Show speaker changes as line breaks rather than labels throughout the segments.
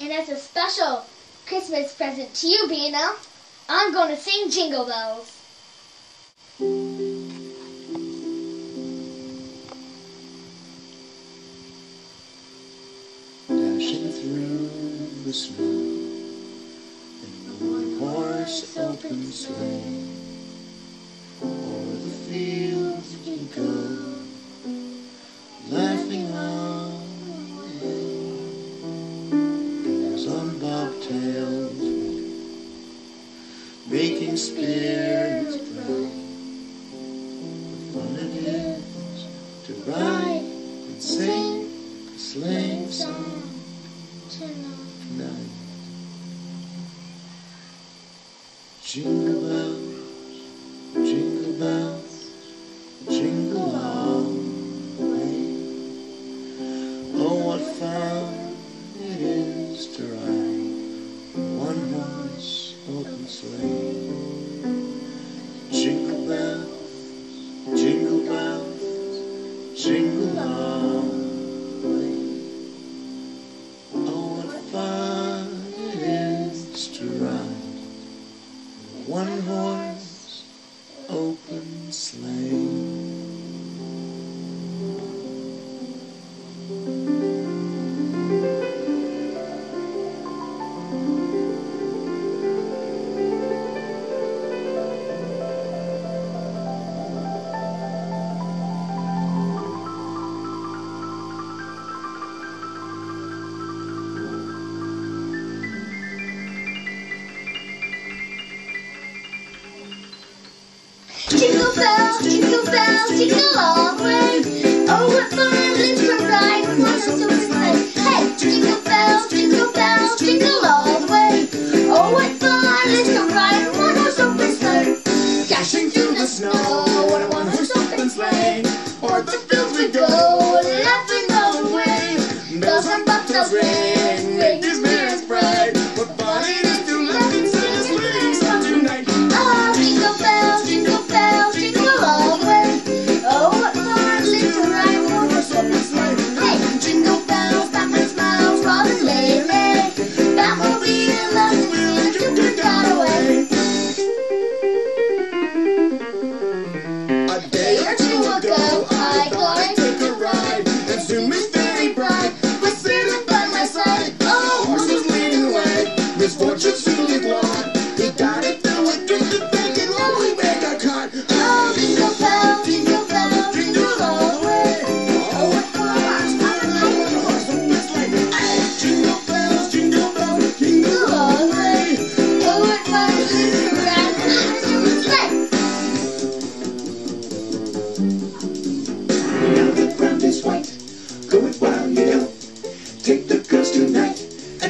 And as a special Christmas present to you, Bina, I'm going to sing Jingle Bells.
Dashing through the snow in horse open sleigh. Spirits Spirit flow. What fun it is to ride and sing a slave song tonight.
Jingle
celebrate.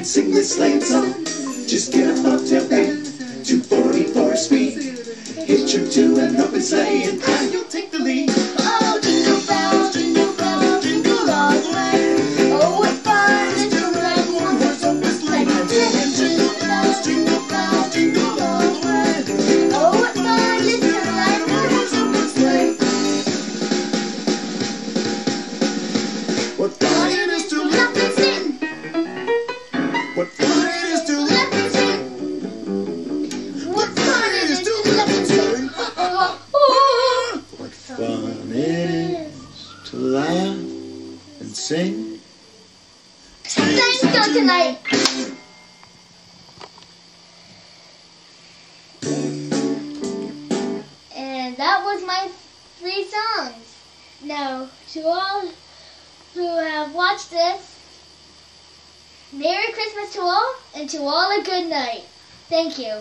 and sing this lame song. Just get a motel van, 244 speed. Hit you to an open sleigh and
cry. and sing. Thank you tonight. And that was my three songs. Now, to all who have watched this, Merry Christmas to all, and to all a good night. Thank you.